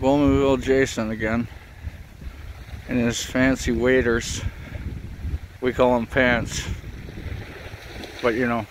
Bowmanville Jason again. And his fancy waders. We call them pants. But you know,